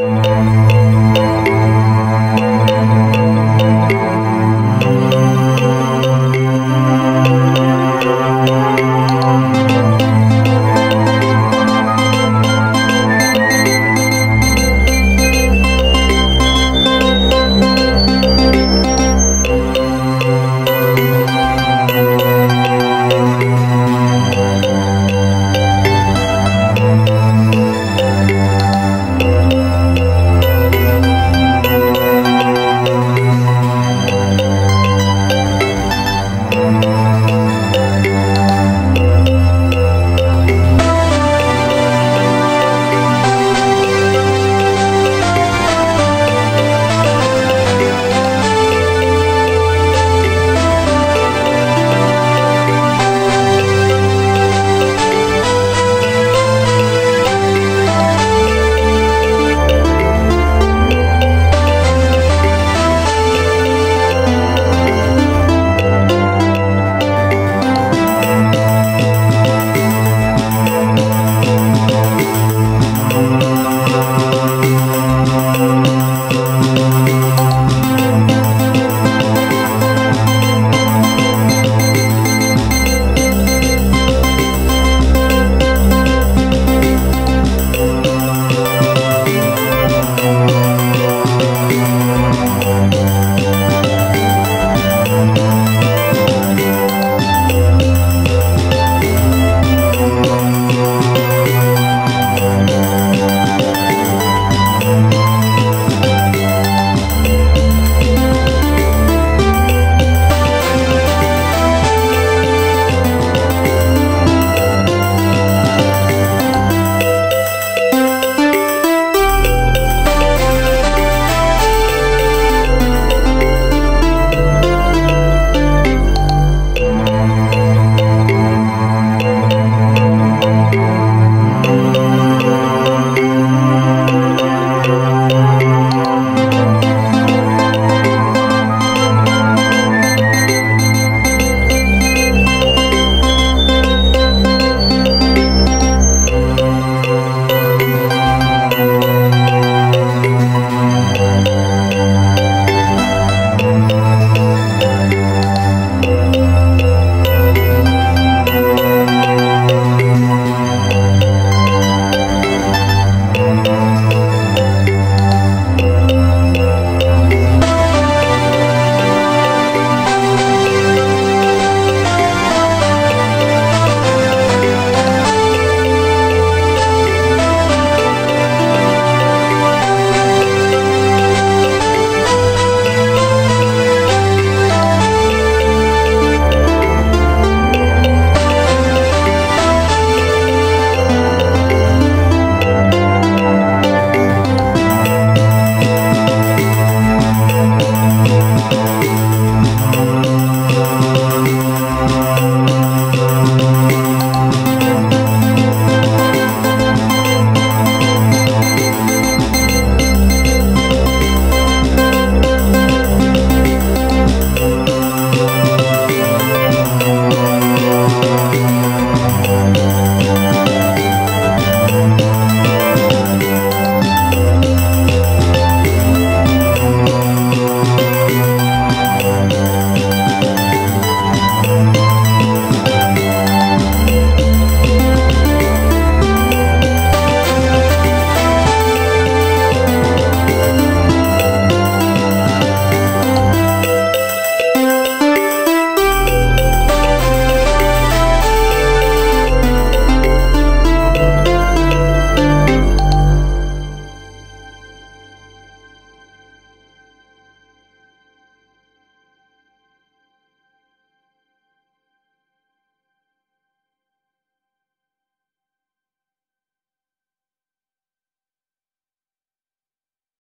Música